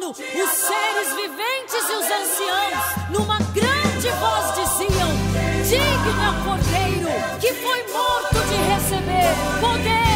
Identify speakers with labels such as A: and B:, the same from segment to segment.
A: trono, os seres viventes e os anciãos, numa grande voz diziam: Digno é o cordeiro que foi morto de receber poder.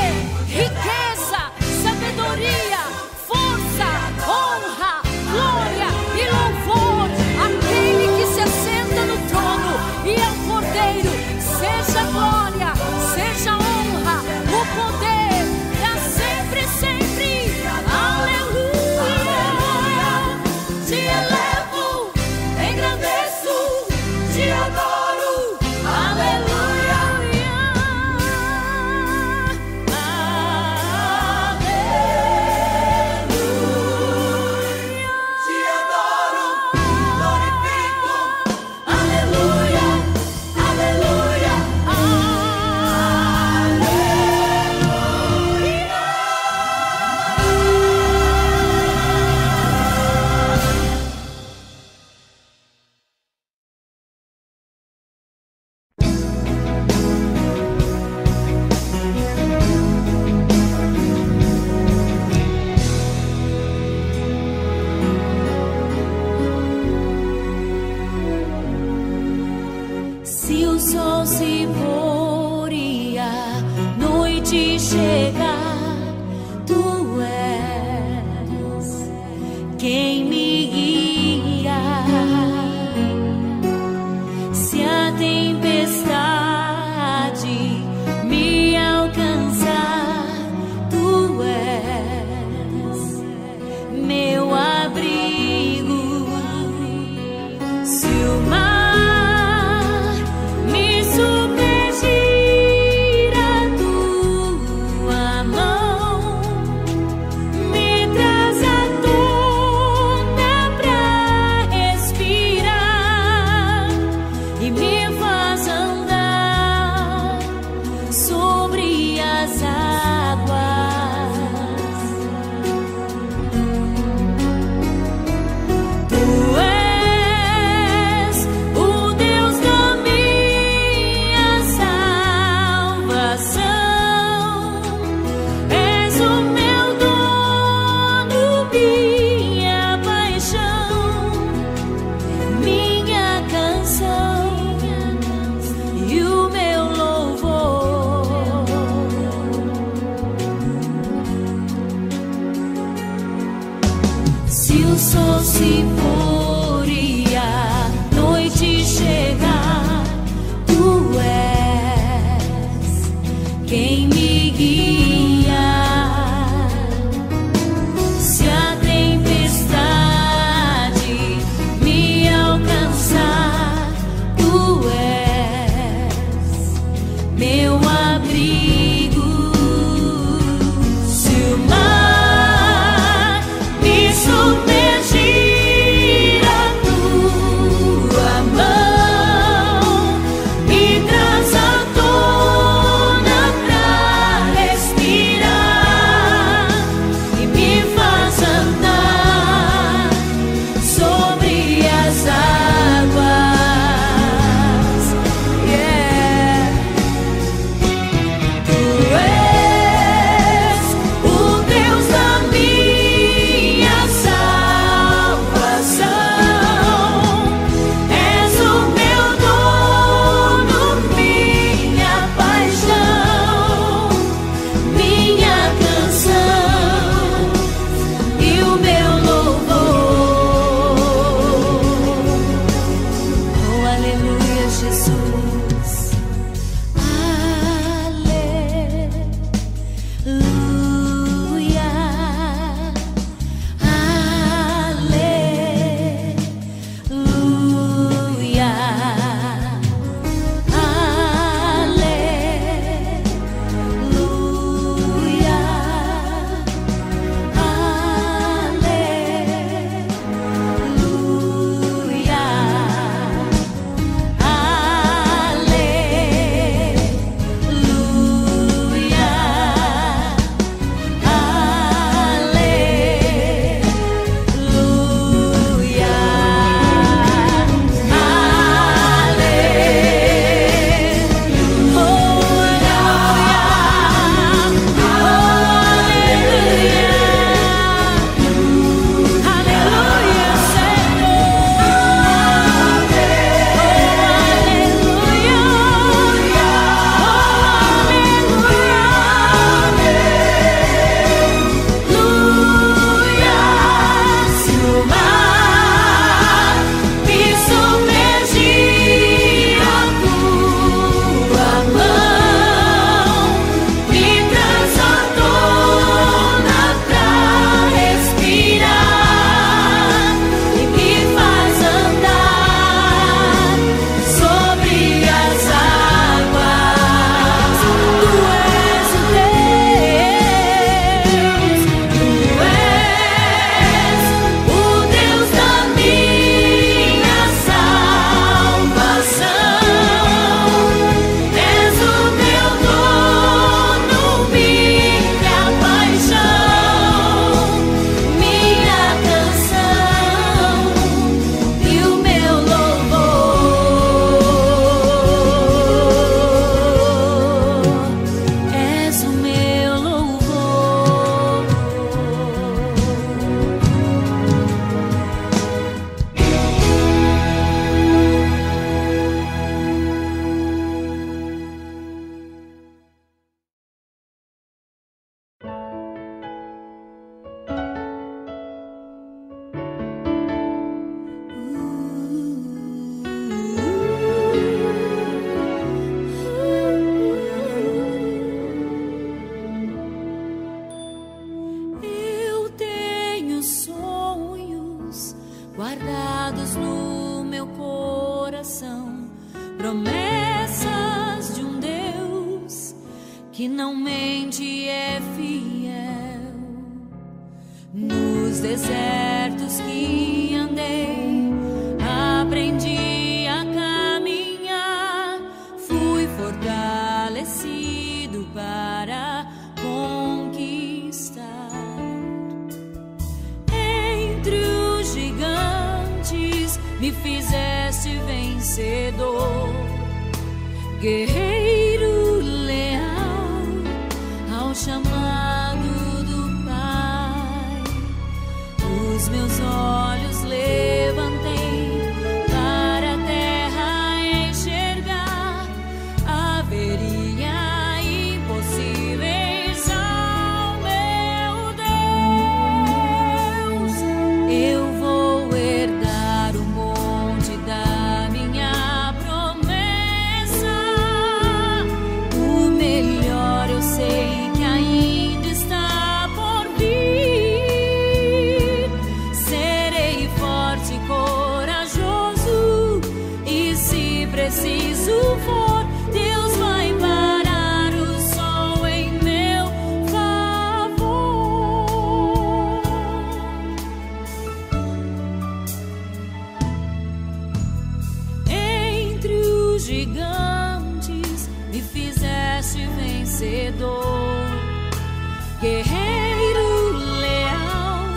A: Eu vou vencedor, guerreiro leal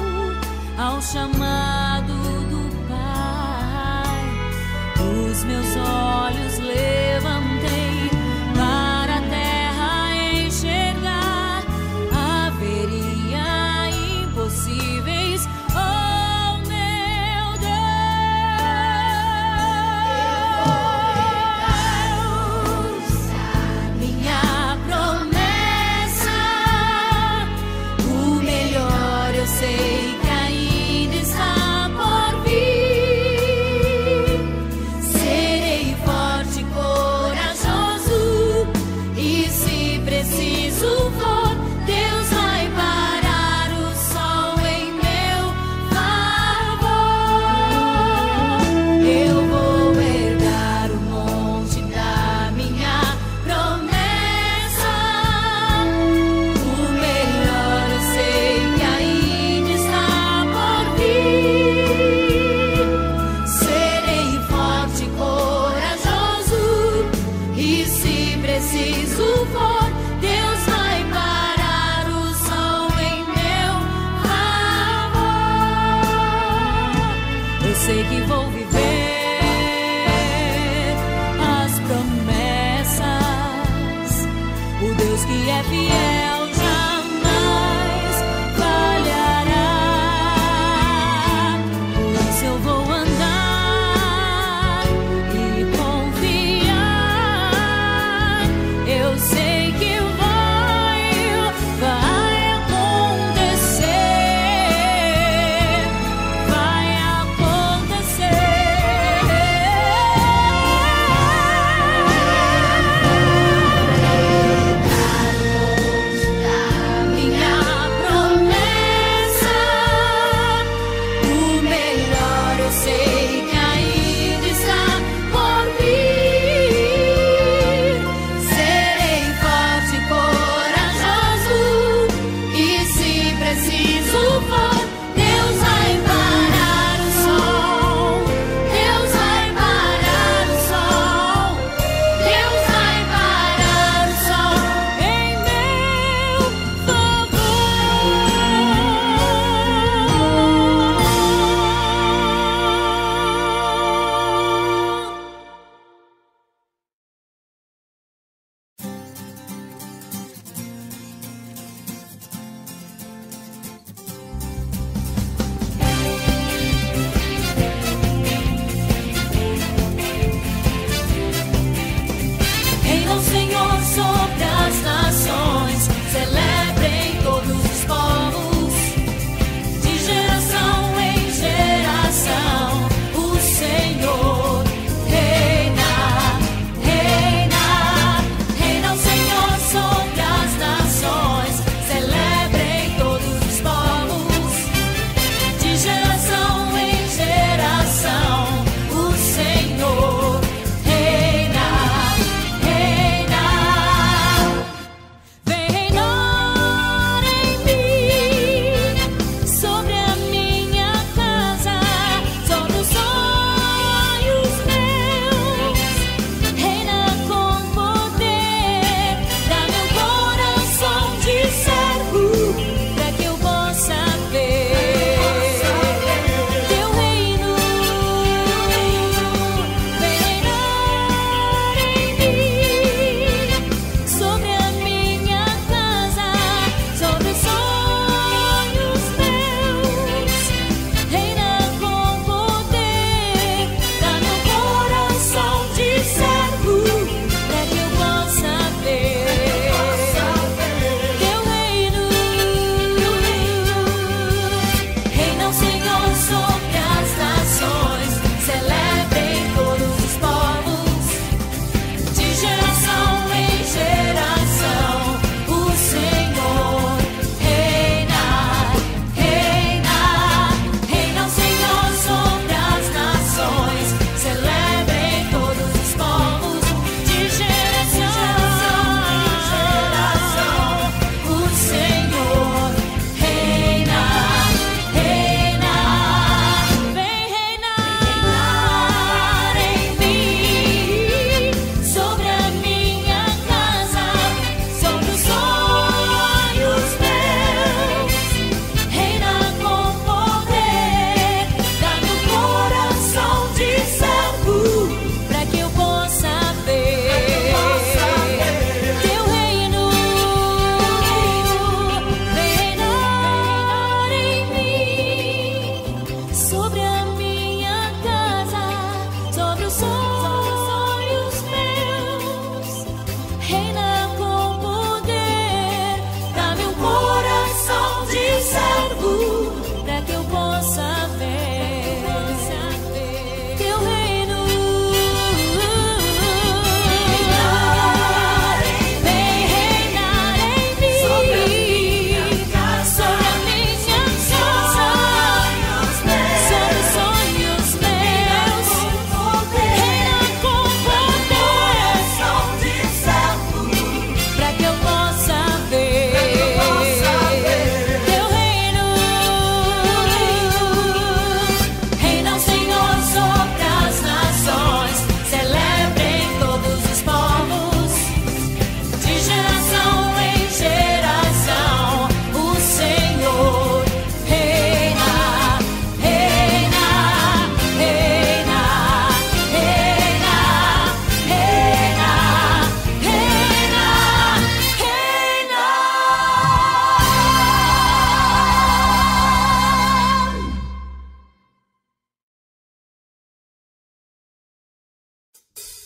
A: ao chamado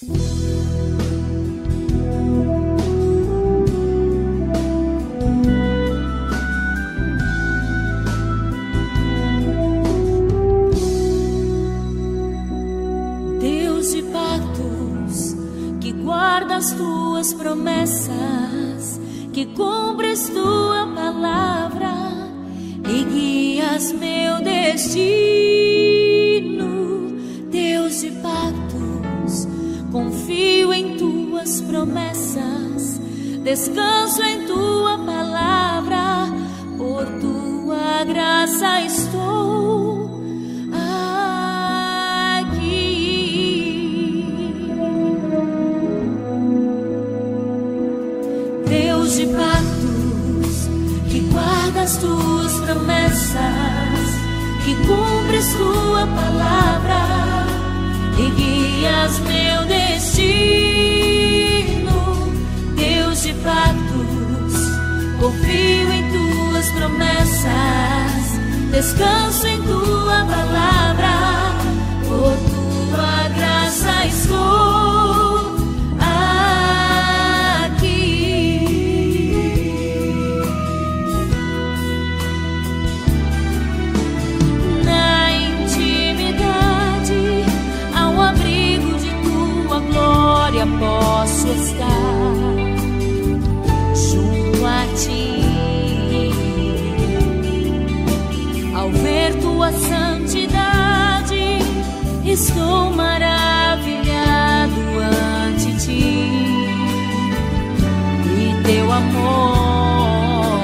A: Deus de pactos, que guardas tuas promessas, que cumpres tua palavra e guias meu destino. Tuas promessas, descanso em tua palavra, por tua graça estou aqui. Deus de pactos, que guardas tuas promessas, que cumpres tua palavra e guias meu destino. Confio em tuas promessas, descanso em tua palavra, santidade, estou maravilhado ante ti. E teu amor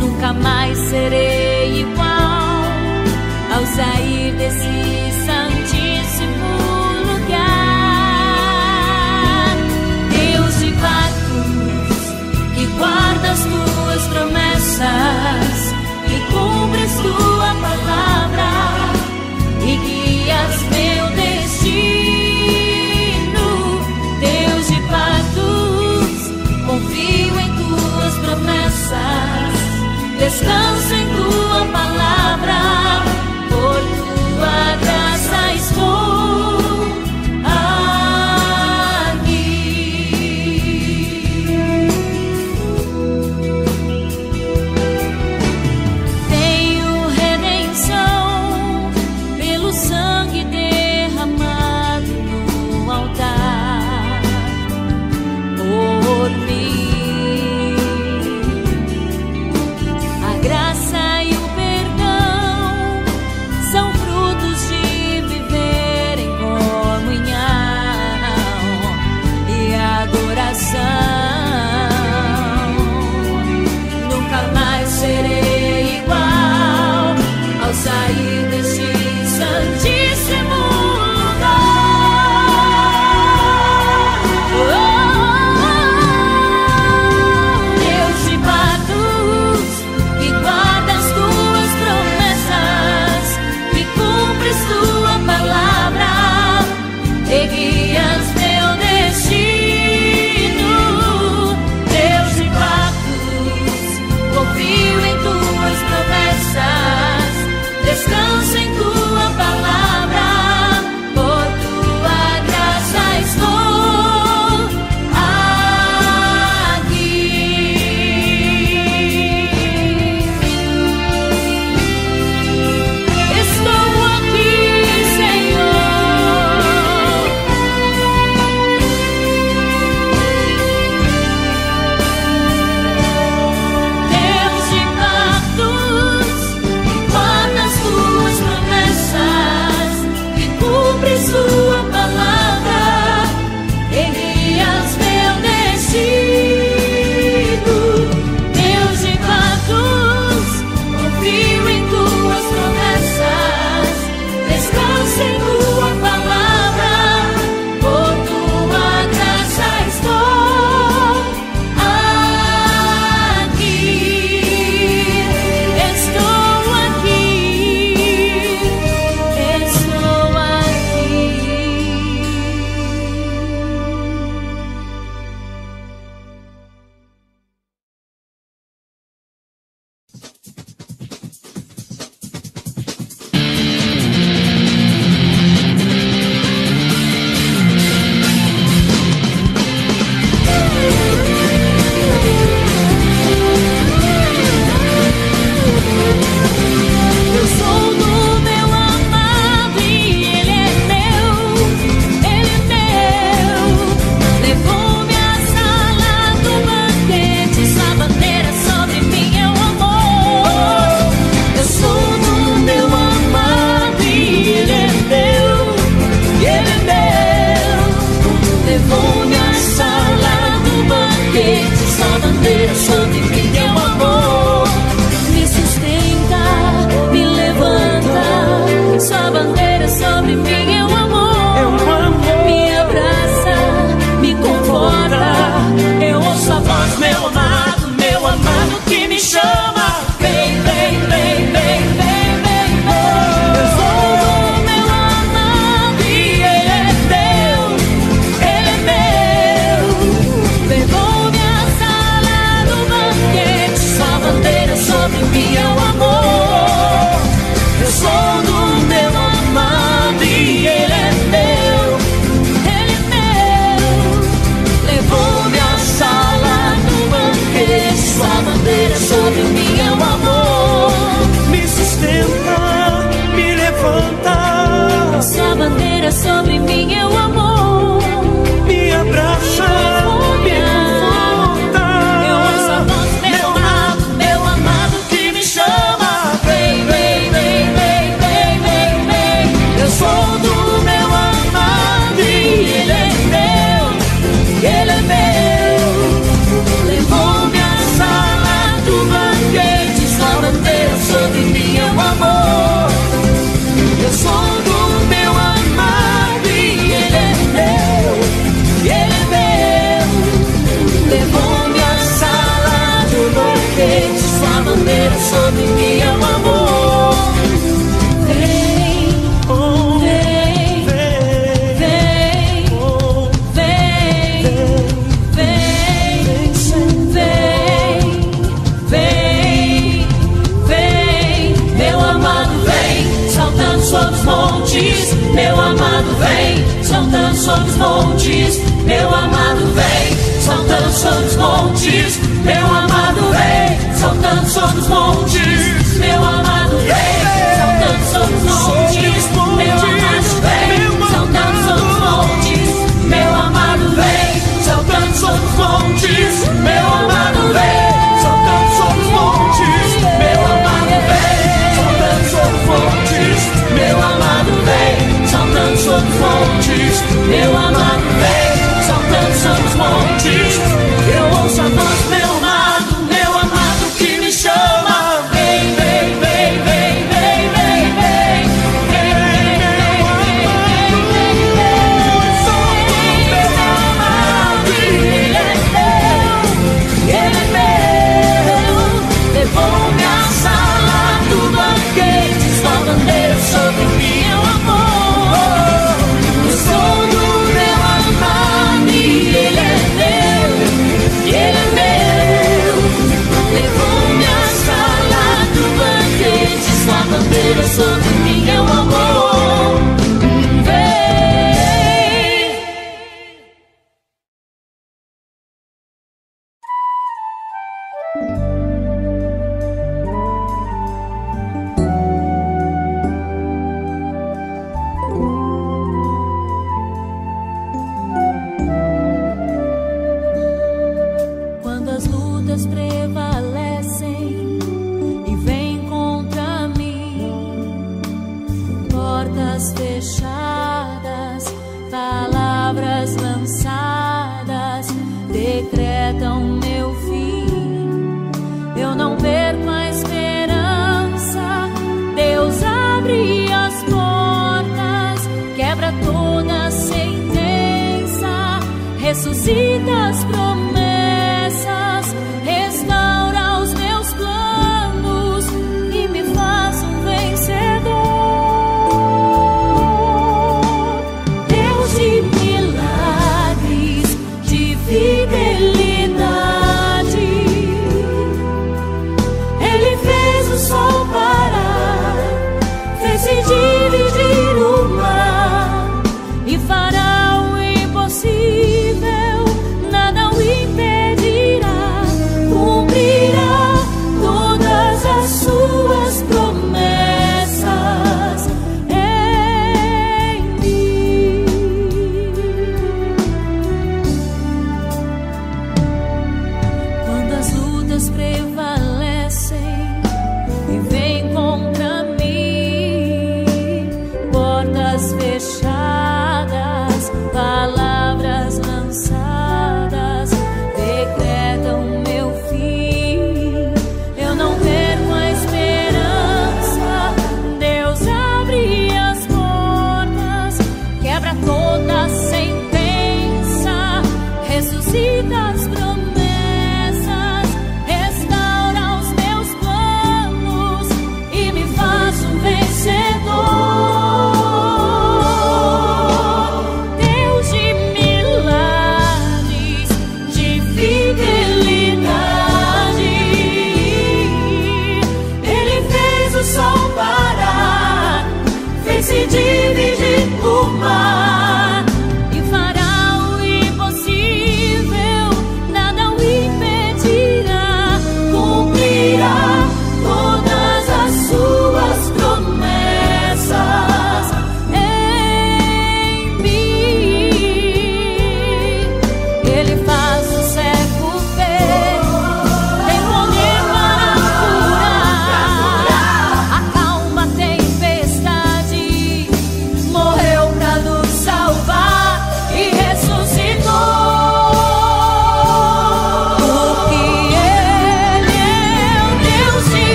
A: nunca mais serei igual ao sair desse santíssimo lugar. Deus de pactos, que guardas tuas promessas,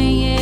A: Yeah.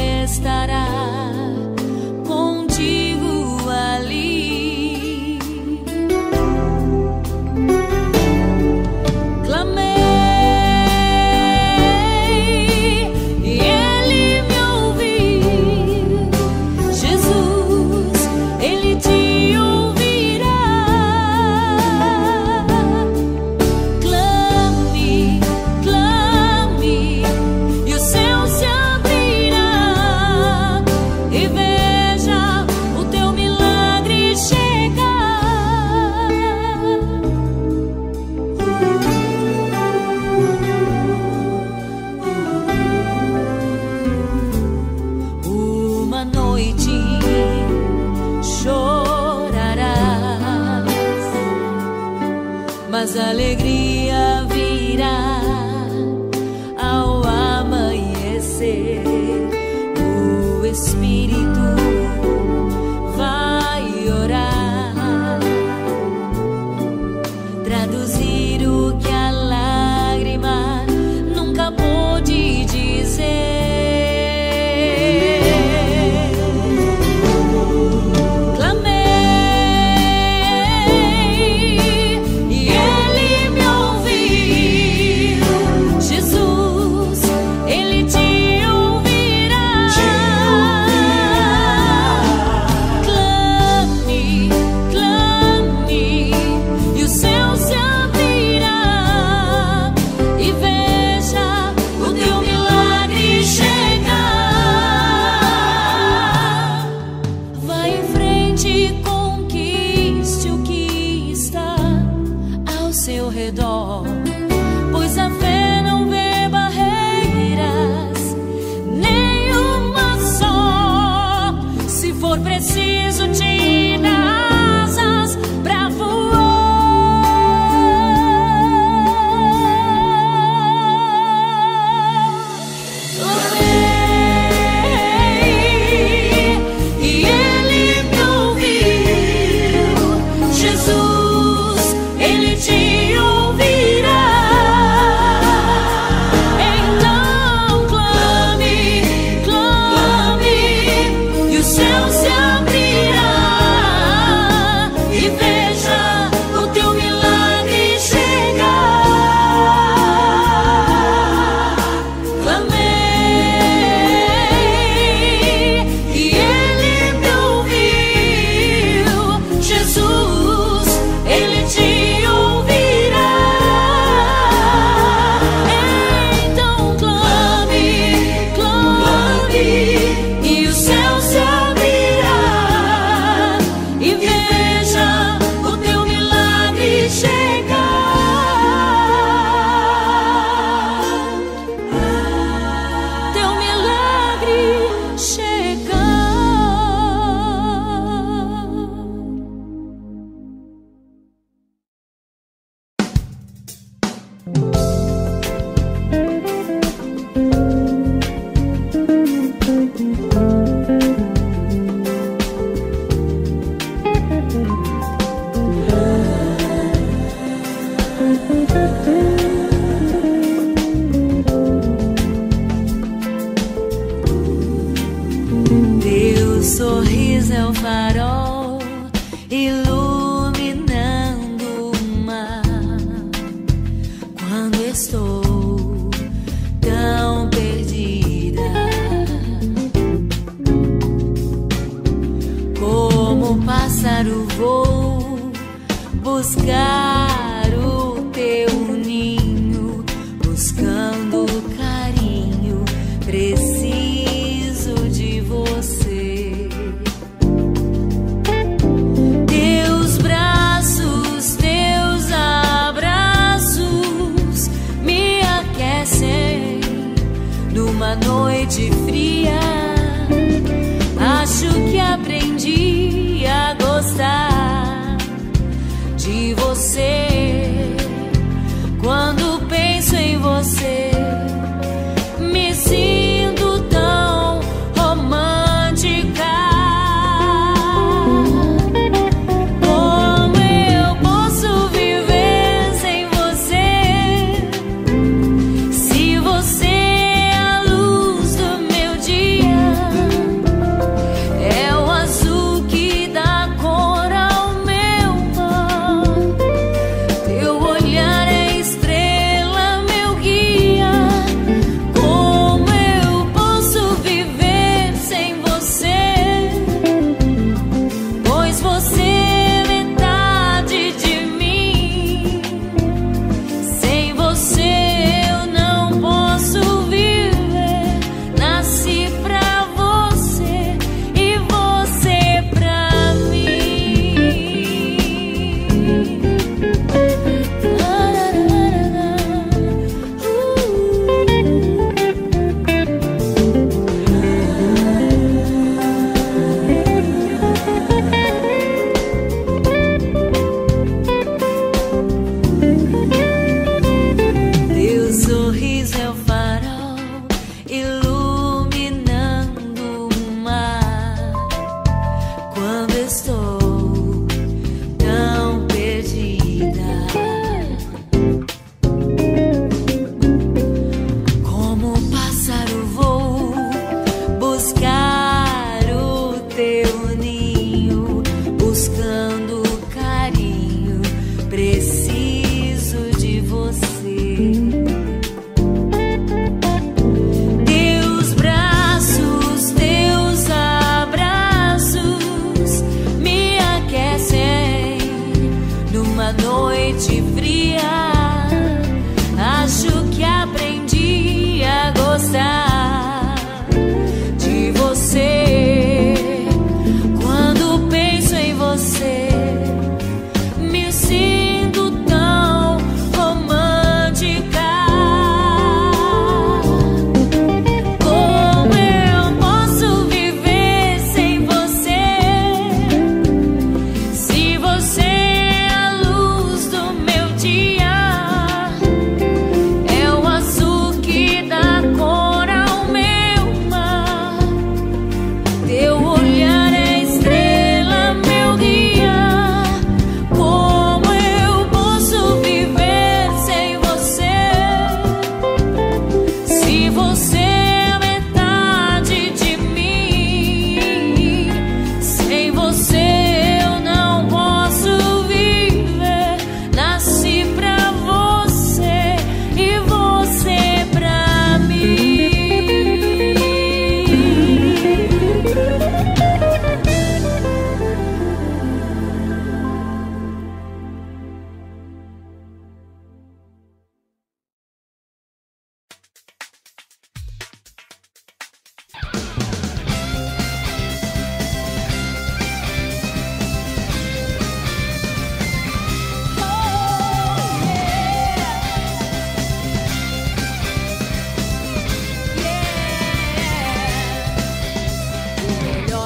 A: noite fria.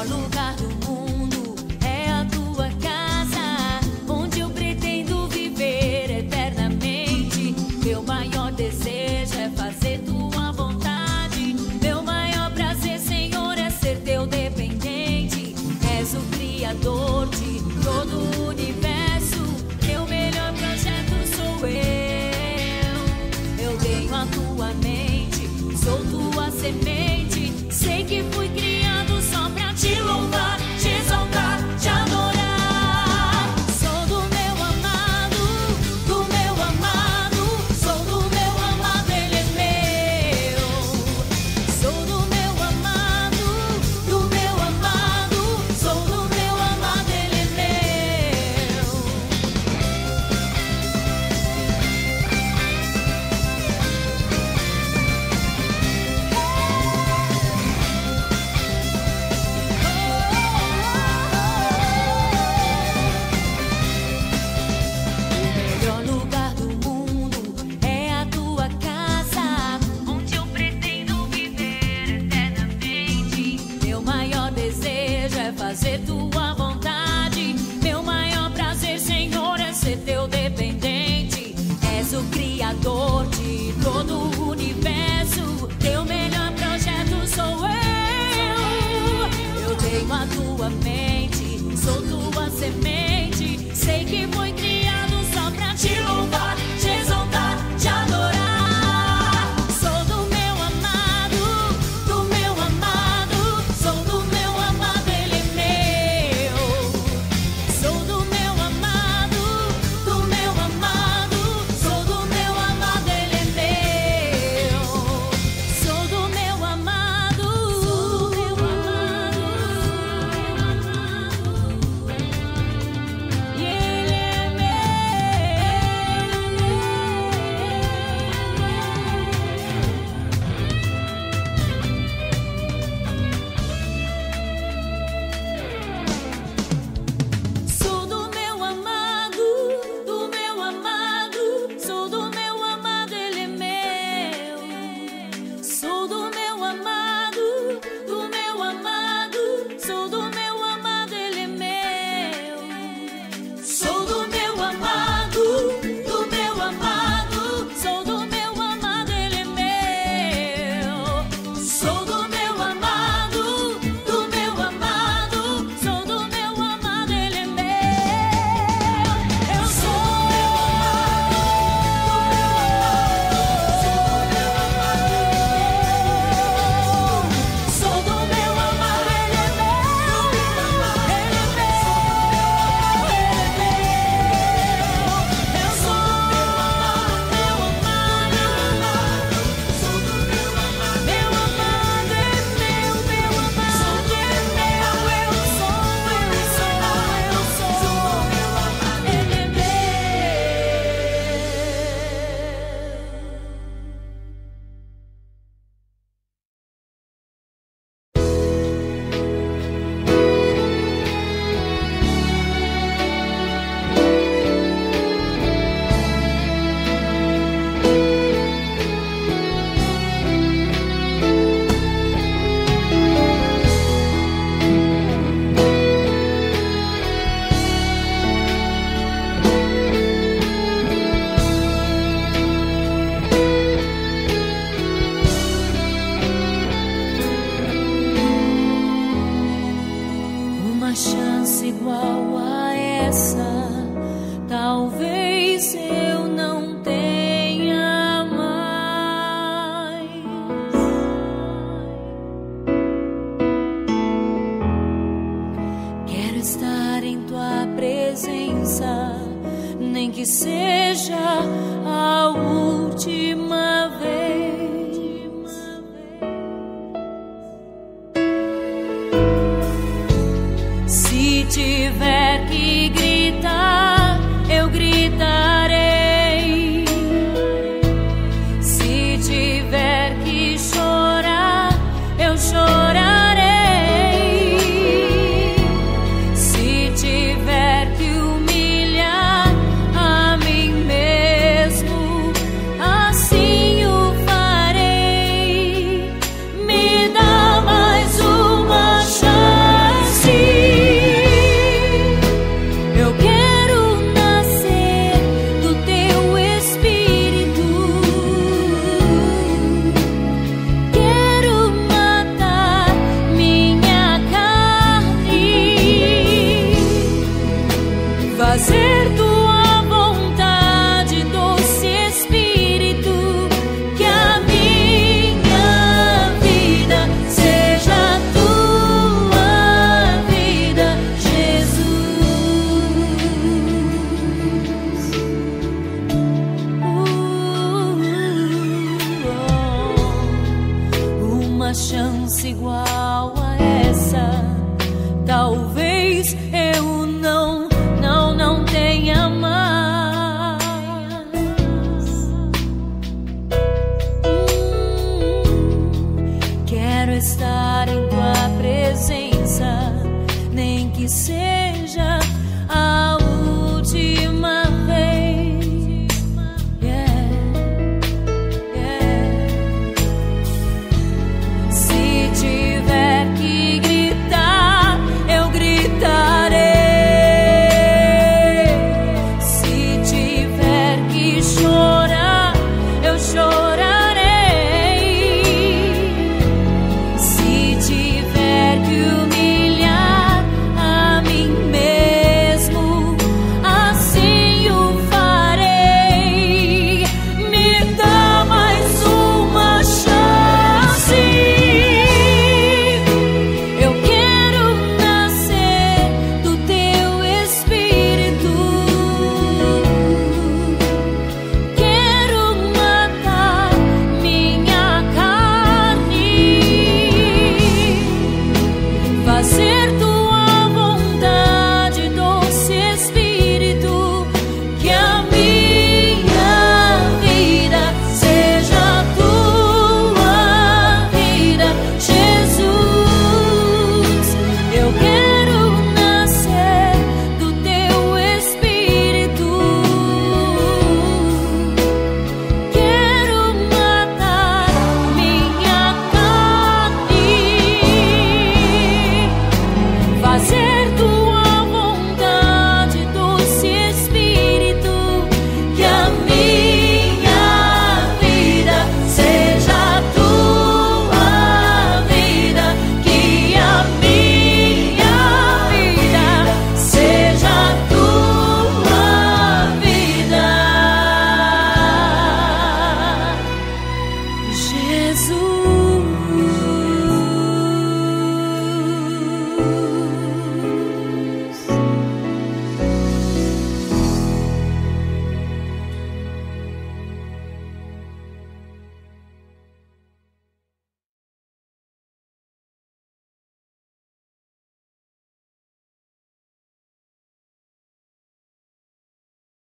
B: mismo.